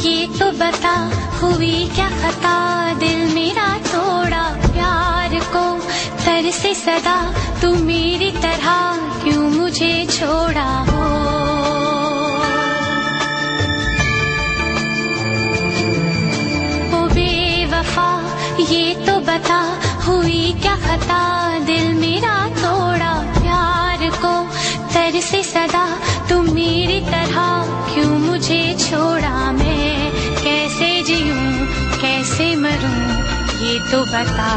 ये तो बता, हुई क्या खता? दिल मेरा तोड़ा प्यार को तर से सदा। तू मेरी तरह क्यों मुझे छोड़ा हो? बेवफा, ये तो बता, हुई क्या खता? कैसे मरूं ये तो बता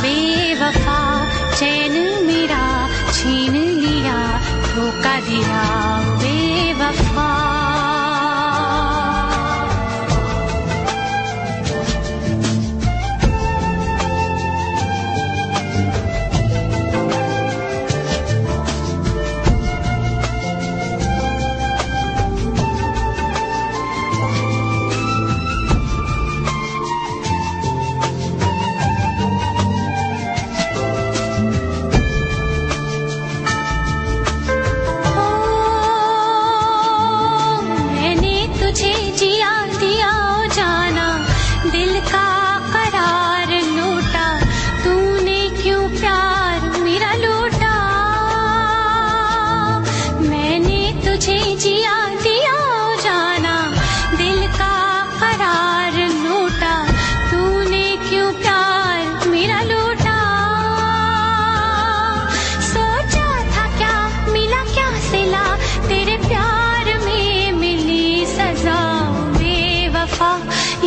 बेवफा चैन मेरा छीन लिया धोखा दिया बेवफा।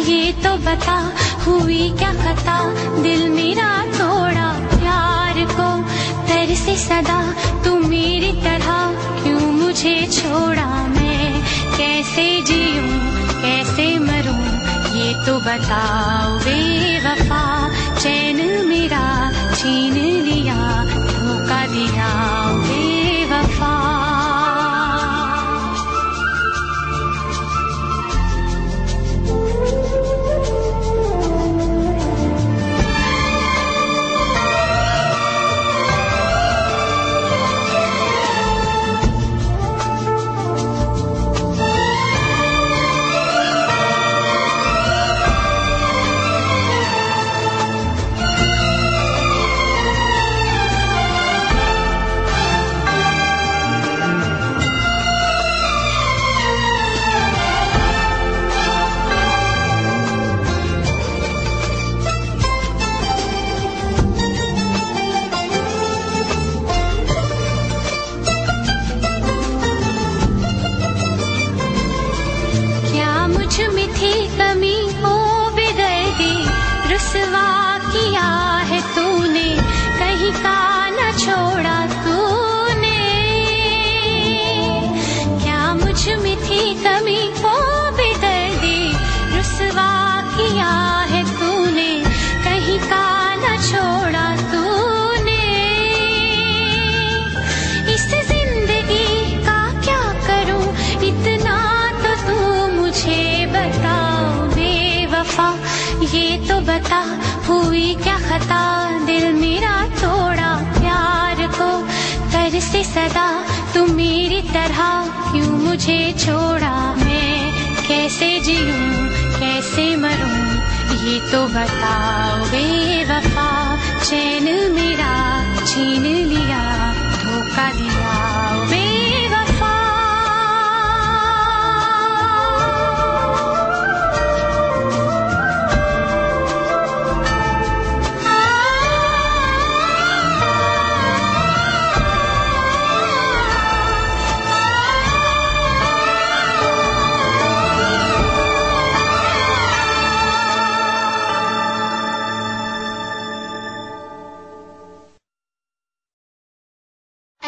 ये तो बता, हुई क्या खता? दिल मेरा थोड़ा प्यार को तर से सदा तू मेरी तरह। क्यों मुझे छोड़ा मैं? कैसे जीऊं, कैसे मरूं? ये तो बताओ बेवफा। चैन मेरा छीन लिया, धोखा दिया थी कमी वो बिगड़ दी रुसवा किया है हुई क्या खता? दिल मेरा थोड़ा प्यार को। तर से सदा तू मेरी तरह क्यों मुझे छोड़ा? मैं कैसे जीऊं, कैसे मरूं? ये तो बताओ बेवफा।